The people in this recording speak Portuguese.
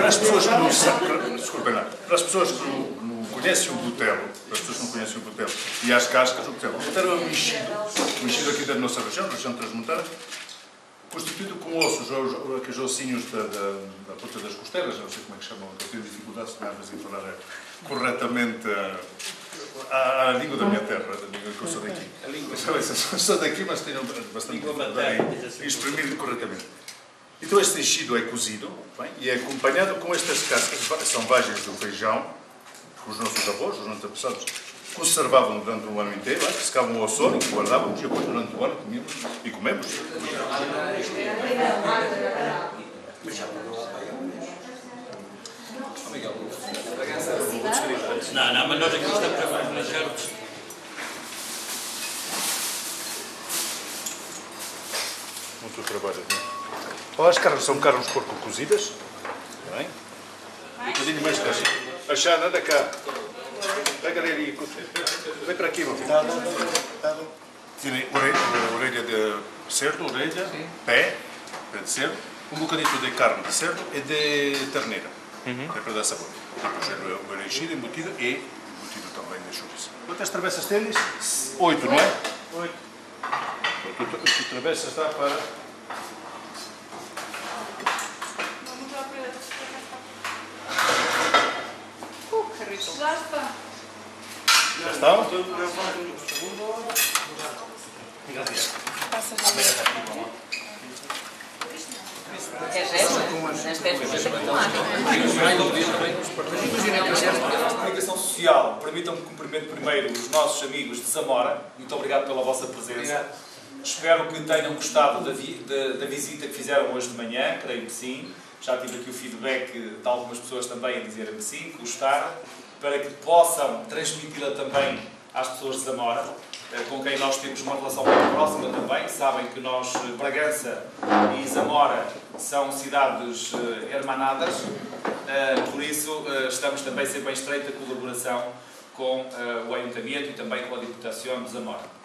Para as pessoas que não sabem, desculpem lá, para as pessoas que não, não conhecem o botelo, para as pessoas que não conhecem o botelo e as cascas, o botelo. O botelo é um mexido, um mexido aqui da nossa região, região transmontana, constituído com ossos, aqueles ossinhos da, da, da ponta das costelas, não sei como é que chamam, eu tenho às vezes em falar eh, corretamente a, a, língua da minha terra, a língua que eu sou daqui. A língua. Sou daqui, mas tenho bastante dificuldade em exprimir corretamente. Então este enchido é cozido bem, e é acompanhado com estas cascas, são vagens do feijão, que os nossos avós, os nossos antepassados, conservavam durante o ano inteiro, é? secavam e guardávamos e depois durante o ano comíamos e comemos. Não, não, mas nós aqui estamos a homenagear Muito trabalho, não Olha, as carnes são carnes porco cozidas. Bem. Um bocadinho mais. A Xana, anda cá. Pega ali. Vem para aqui, meu filho. Tiene orelha, orelha de cerdo, orelha, pé, pé de cerdo, um bocadinho de carne de cerdo e de terneira. Uhum. É para dar sabor. Depois o enchido, embutido e embutido também de churros. Quantas travessas tens? Oito, não é? Oito. Tu, tu, tu travessas dá para Está. Já está? Passa já. É gesto? Nas festas da Comunicação social, permitam-me cumprimento primeiro os nossos amigos de Zamora. Muito obrigado pela vossa presença. Espero que tenham gostado da, vi da, da visita que fizeram hoje de manhã, creio que sim. Já tive aqui o feedback de algumas pessoas também a dizerem que sim, que gostaram para que possam transmiti-la também às pessoas de Zamora, eh, com quem nós temos uma relação muito próxima também. Sabem que nós, eh, Bragança e Zamora, são cidades eh, hermanadas, por isso estamos também sempre em estreita colaboração com o Ayuntamiento e também com a Diputação de Zamora.